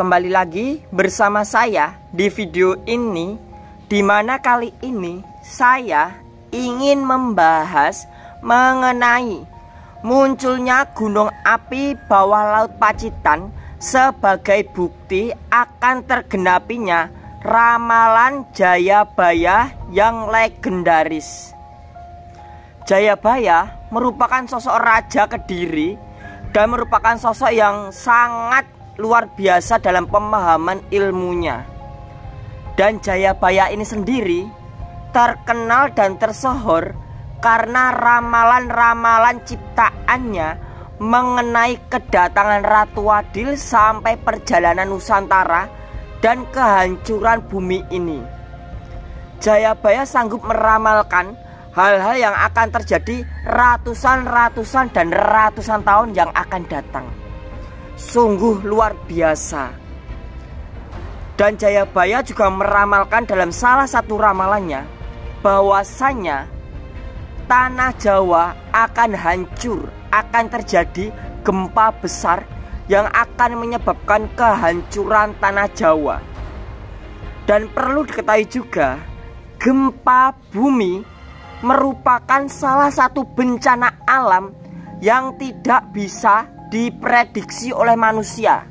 kembali lagi bersama saya di video ini Di mana kali ini saya ingin membahas mengenai munculnya gunung api bawah laut Pacitan Sebagai bukti akan tergenapinya ramalan Jayabaya yang legendaris. Jayabaya merupakan sosok raja Kediri dan merupakan sosok yang sangat luar biasa dalam pemahaman ilmunya. Dan Jayabaya ini sendiri terkenal dan tersohor karena ramalan-ramalan ciptaannya mengenai kedatangan Ratu Adil sampai perjalanan Nusantara dan kehancuran bumi ini. Jayabaya sanggup meramalkan hal-hal yang akan terjadi ratusan-ratusan dan ratusan tahun yang akan datang sungguh luar biasa. Dan Jayabaya juga meramalkan dalam salah satu ramalannya bahwasanya tanah Jawa akan hancur, akan terjadi gempa besar yang akan menyebabkan kehancuran tanah Jawa. Dan perlu diketahui juga, gempa bumi merupakan salah satu bencana alam yang tidak bisa diprediksi oleh manusia.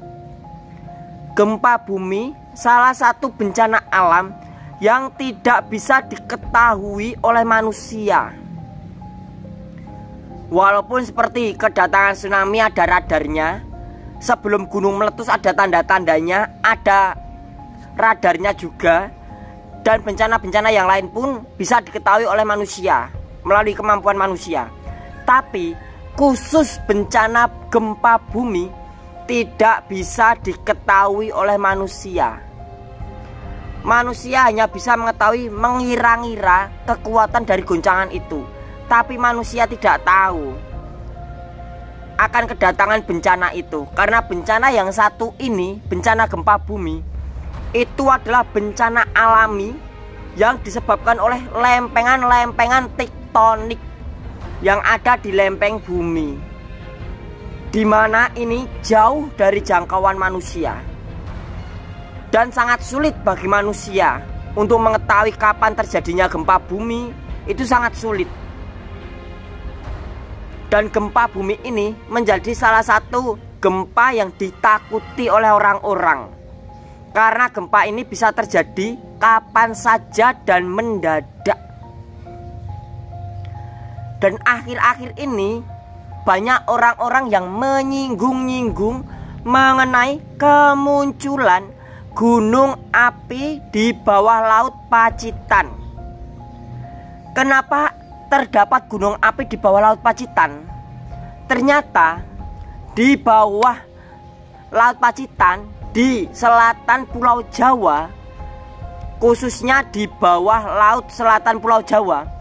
Gempa bumi salah satu bencana alam yang tidak bisa diketahui oleh manusia. Walaupun seperti kedatangan tsunami ada radarnya, sebelum gunung meletus ada tanda-tandanya, ada radarnya juga, dan bencana-bencana yang lain pun bisa diketahui oleh manusia melalui kemampuan manusia. Tapi khusus bencana gempa bumi tidak bisa diketahui oleh manusia. Manusia hanya bisa mengetahui mengira-ngira kekuatan dari goncangan itu, tapi manusia tidak tahu akan kedatangan bencana itu karena bencana yang satu ini, bencana gempa bumi, itu adalah bencana alami yang disebabkan oleh lempengan-lempengan tektonik yang ada di lempeng bumi di mana ini jauh dari jangkauan manusia dan sangat sulit bagi manusia untuk mengetahui kapan terjadinya gempa bumi. Itu sangat sulit. Dan gempa bumi ini menjadi salah satu gempa yang ditakuti oleh orang-orang karena gempa ini bisa terjadi kapan saja dan mendadak dan akhir-akhir ini banyak orang-orang yang menyinggung-nyinggung mengenai kemunculan gunung api di bawah laut Pacitan. Kenapa terdapat gunung api di bawah laut Pacitan? Ternyata di bawah laut Pacitan di selatan Pulau Jawa khususnya di bawah laut selatan Pulau Jawa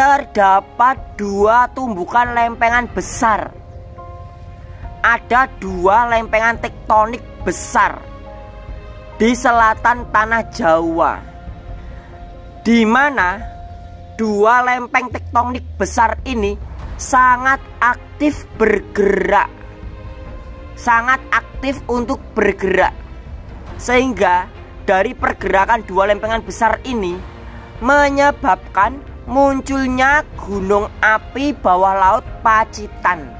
terdapat dua tumbukan lempengan besar. Ada dua lempengan tektonik besar di selatan tanah Jawa, di mana dua lempeng tektonik besar ini sangat aktif bergerak, sangat aktif untuk bergerak, sehingga dari pergerakan dua lempengan besar ini menyebabkan munculnya gunung api bawah laut Pacitan.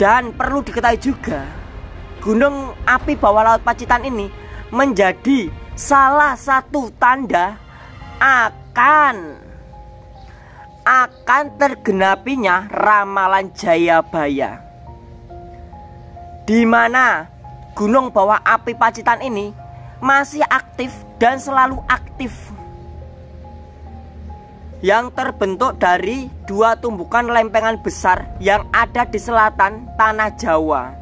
Dan perlu diketahui juga, gunung api bawah laut Pacitan ini menjadi salah satu tanda akan akan tergenapinya ramalan Jayabaya. Di mana gunung bawah api Pacitan ini masih aktif dan selalu aktif yang terbentuk dari dua tumbukan lempengan besar yang ada di selatan tanah Jawa.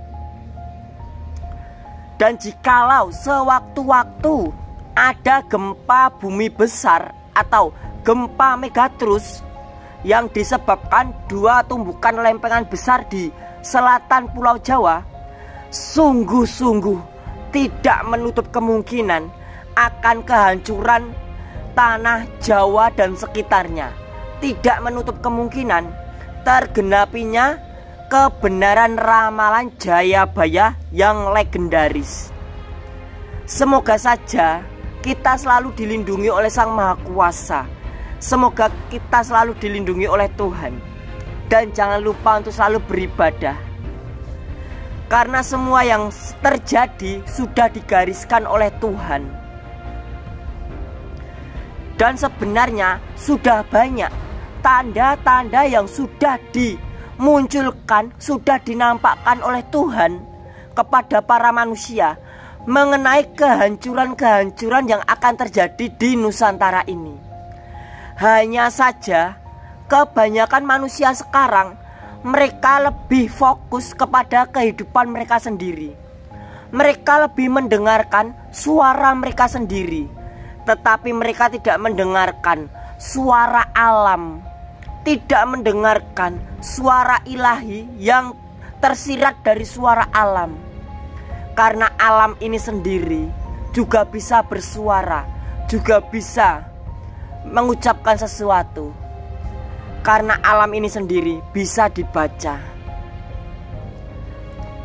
Dan jikalau sewaktu-waktu ada gempa bumi besar atau gempa megatrus yang disebabkan dua tumbukan lempengan besar di selatan Pulau Jawa, sungguh-sungguh tidak menutup kemungkinan akan kehancuran tanah Jawa dan sekitarnya tidak menutup kemungkinan tergenapinya kebenaran ramalan Jayabaya yang legendaris. Semoga saja kita selalu dilindungi oleh Sang Maha Kuasa. Semoga kita selalu dilindungi oleh Tuhan. Dan jangan lupa untuk selalu beribadah. Karena semua yang terjadi sudah digariskan oleh Tuhan. Dan sebenarnya sudah banyak tanda-tanda yang sudah dimunculkan, sudah dinampakkan oleh Tuhan kepada para manusia mengenai kehancuran-kehancuran yang akan terjadi di Nusantara ini. Hanya saja, kebanyakan manusia sekarang mereka lebih fokus kepada kehidupan mereka sendiri. Mereka lebih mendengarkan suara mereka sendiri, tetapi mereka tidak mendengarkan suara alam tidak mendengarkan suara ilahi yang tersirat dari suara alam. Karena alam ini sendiri juga bisa bersuara, juga bisa mengucapkan sesuatu. Karena alam ini sendiri bisa dibaca.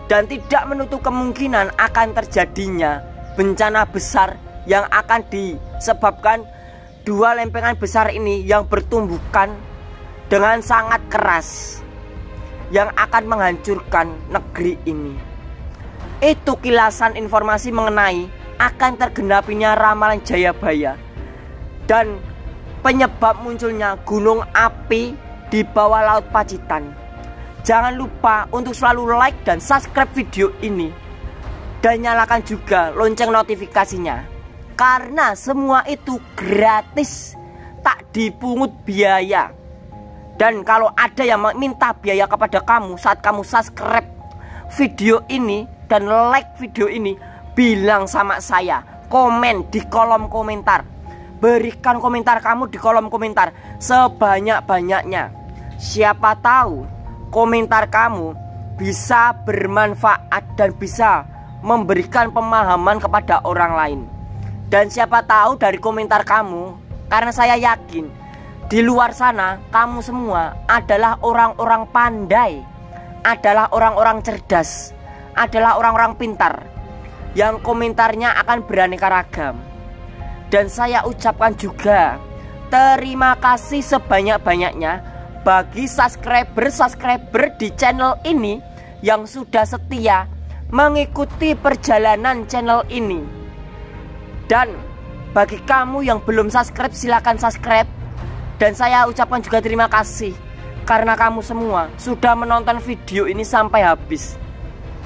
Dan tidak menutup kemungkinan akan terjadinya bencana besar yang akan disebabkan dua lempengan besar ini yang bertumbukan dengan sangat keras yang akan menghancurkan negeri ini. Itu kilasan informasi mengenai akan tergenapinya ramalan Jayabaya dan penyebab munculnya gunung api di bawah laut Pacitan. Jangan lupa untuk selalu like dan subscribe video ini dan nyalakan juga lonceng notifikasinya karena semua itu gratis tak dipungut biaya dan kalau ada yang minta biaya kepada kamu saat kamu subscribe video ini dan like video ini, bilang sama saya, komen di kolom komentar. Berikan komentar kamu di kolom komentar sebanyak-banyaknya. Siapa tahu komentar kamu bisa bermanfaat dan bisa memberikan pemahaman kepada orang lain. Dan siapa tahu dari komentar kamu, karena saya yakin di luar sana, kamu semua adalah orang-orang pandai, adalah orang-orang cerdas, adalah orang-orang pintar yang komentarnya akan beraneka ragam. Dan saya ucapkan juga terima kasih sebanyak-banyaknya bagi subscriber-subscriber di channel ini yang sudah setia mengikuti perjalanan channel ini. Dan bagi kamu yang belum subscribe silahkan subscribe dan saya ucapkan juga terima kasih karena kamu semua sudah menonton video ini sampai habis.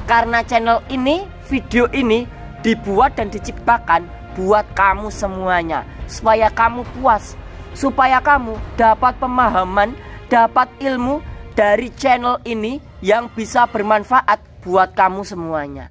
Karena channel ini, video ini dibuat dan diciptakan buat kamu semuanya supaya kamu puas, supaya kamu dapat pemahaman, dapat ilmu dari channel ini yang bisa bermanfaat buat kamu semuanya.